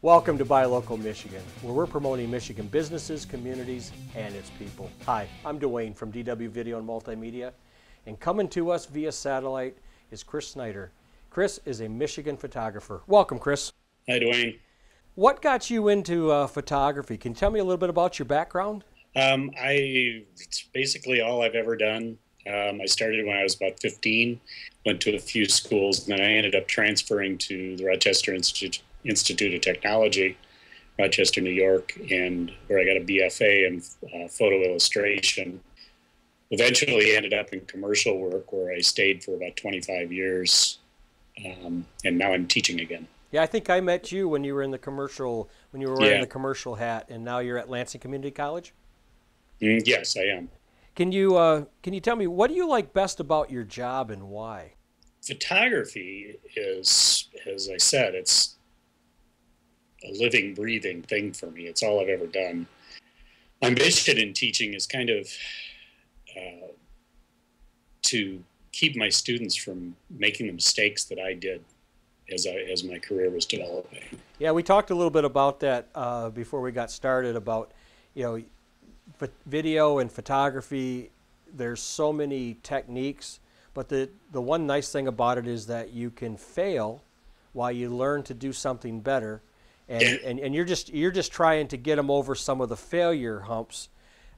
Welcome to Buy Local Michigan, where we're promoting Michigan businesses, communities, and its people. Hi, I'm Duane from DW Video and Multimedia, and coming to us via satellite is Chris Schneiter. Chris is a Michigan photographer. Welcome, Chris. Hi, Duane. What got you into uh, photography? Can you tell me a little bit about your background? Um, I it's basically all I've ever done. Um, I started when I was about 15, went to a few schools, and then I ended up transferring to the Rochester Institute, Institute of Technology, Rochester, New York, and where I got a BFA in uh, photo illustration. Eventually, ended up in commercial work where I stayed for about 25 years, um, and now I'm teaching again. Yeah, I think I met you when you were in the commercial, when you were wearing yeah. the commercial hat, and now you're at Lansing Community College. Mm, yes, I am. Can you uh, can you tell me what do you like best about your job and why? Photography is, as I said, it's a living, breathing thing for me. It's all I've ever done. My mission in teaching is kind of uh, to keep my students from making the mistakes that I did as I as my career was developing. Yeah, we talked a little bit about that uh, before we got started about you know video and photography. There's so many techniques, but the the one nice thing about it is that you can fail while you learn to do something better. And, yeah. and, and you're just you're just trying to get them over some of the failure humps,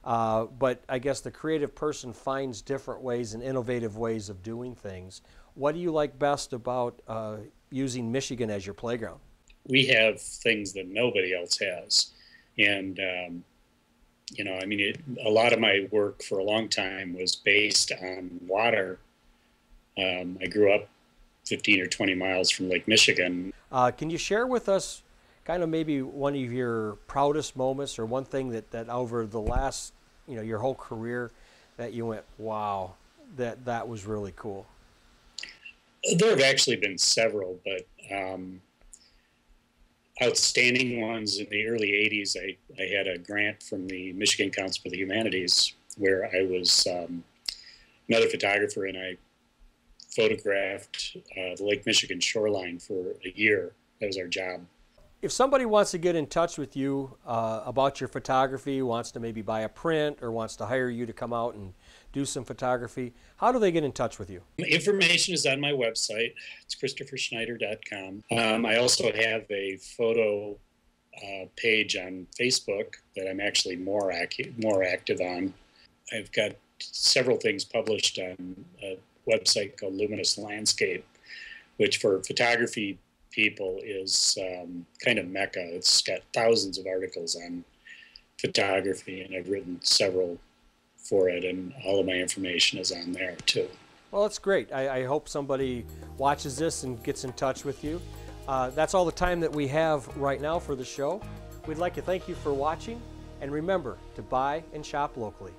uh, but I guess the creative person finds different ways and innovative ways of doing things. What do you like best about uh, using Michigan as your playground? We have things that nobody else has, and um, you know, I mean, it, a lot of my work for a long time was based on water. Um, I grew up 15 or 20 miles from Lake Michigan. Uh, can you share with us kind of maybe one of your proudest moments or one thing that, that over the last, you know, your whole career that you went, wow, that, that was really cool? There have actually been several, but um, outstanding ones in the early 80s, I, I had a grant from the Michigan Council for the Humanities where I was um, another photographer and I photographed uh, the Lake Michigan shoreline for a year. That was our job. If somebody wants to get in touch with you uh, about your photography, wants to maybe buy a print or wants to hire you to come out and do some photography, how do they get in touch with you? Information is on my website. It's christopherschneiter.com. Um, I also have a photo uh, page on Facebook that I'm actually more, ac- more active on. I've got several things published on a website called Luminous Landscape, which for photography people is um, kind of mecca. It's got thousands of articles on photography, and I've written several for it, and all of my information is on there too. Well, that's great. I, I hope somebody watches this and gets in touch with you. Uh, that's all the time that we have right now for the show. We'd like to thank you for watching, and remember to buy and shop locally.